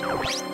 you.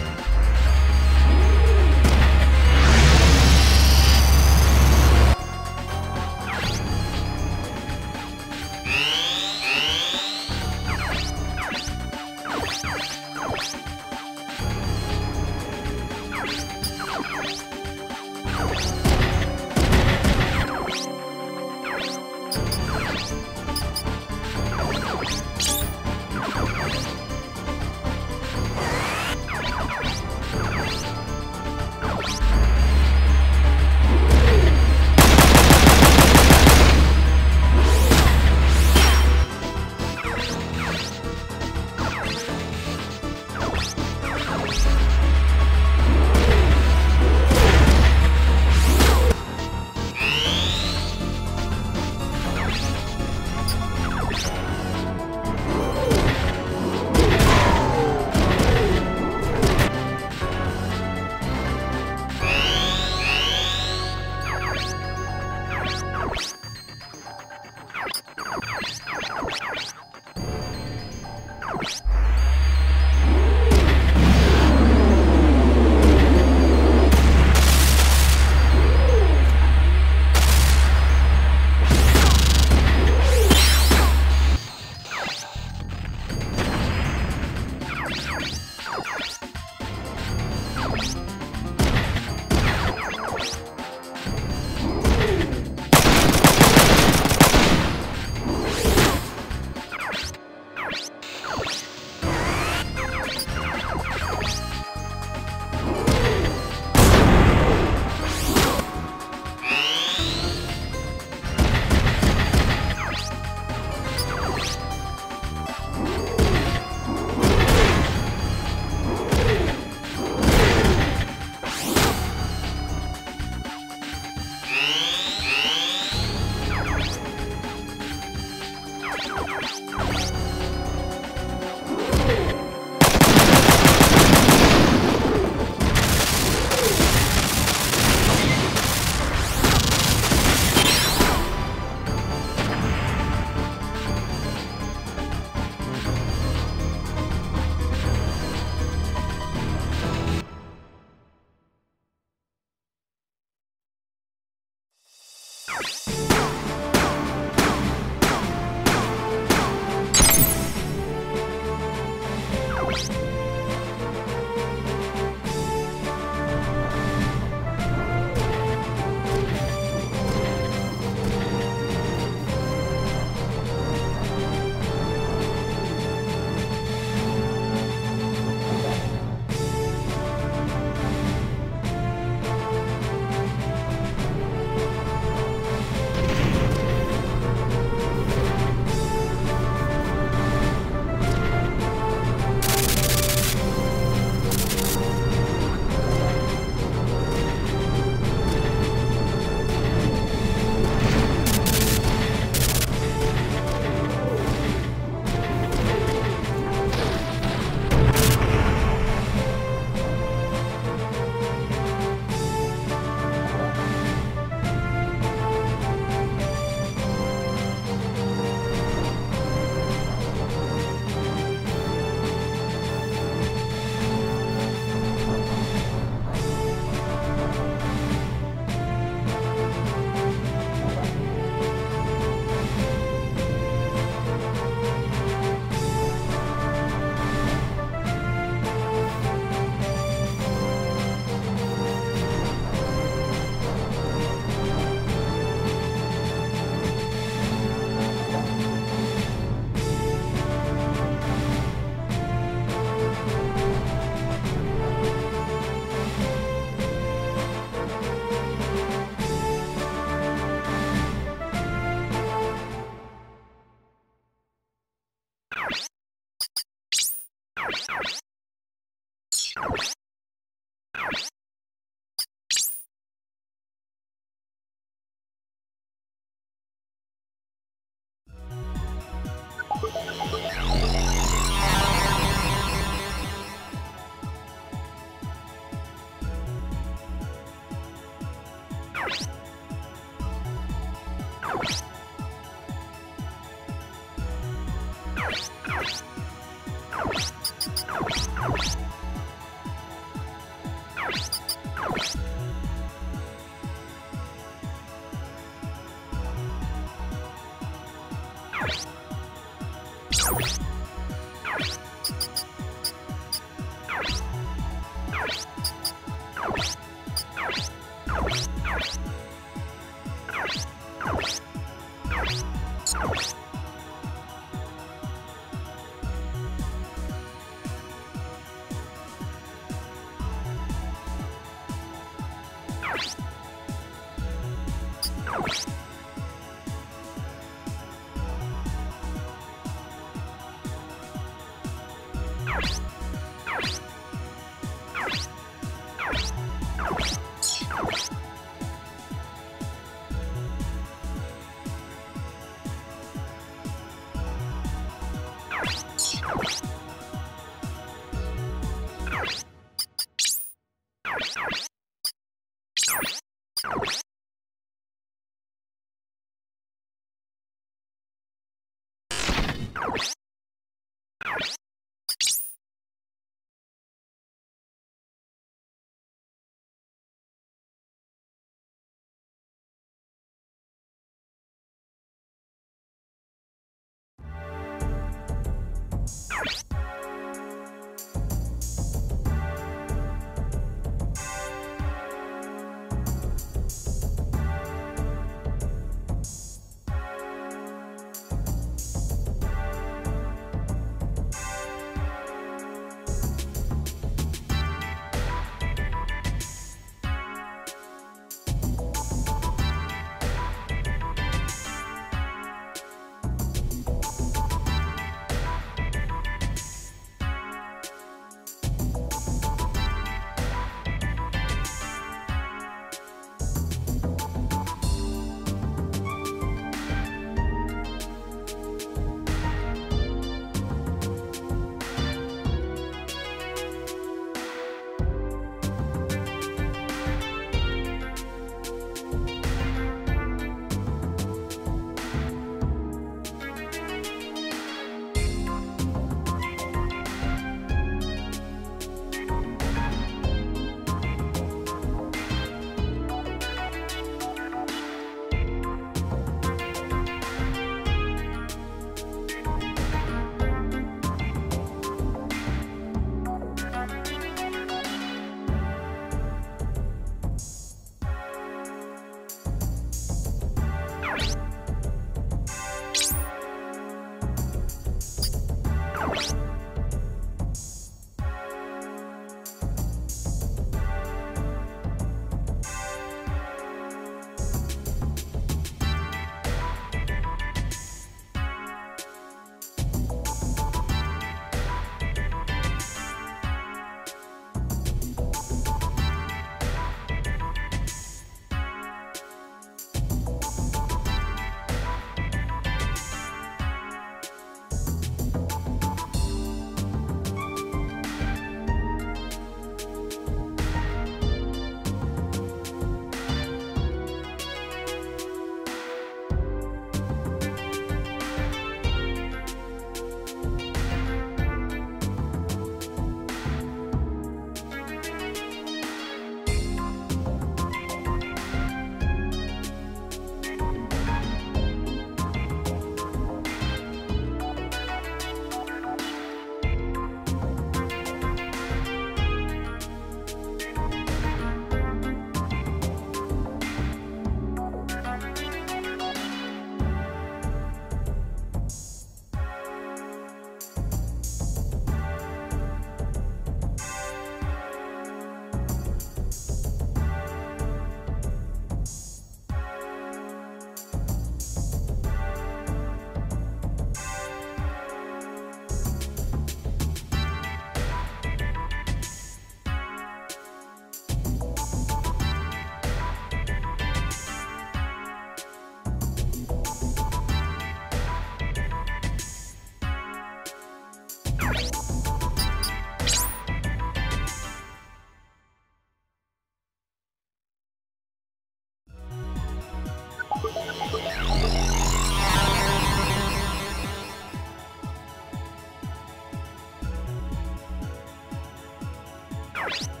you